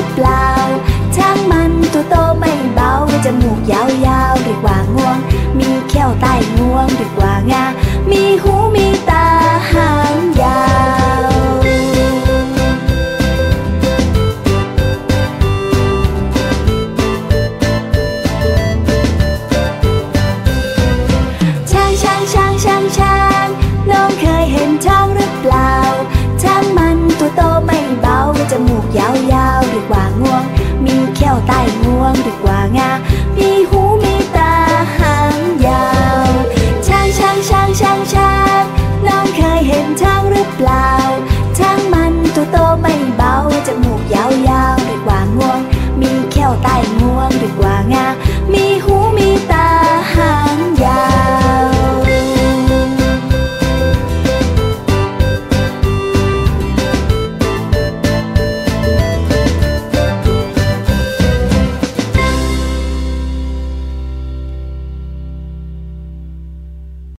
รือเปล่า ช้างมันตัวโตไม่เบาจมูกยาวๆเรียกว่างวง มีแข้วใต้งวงเรียกว่างา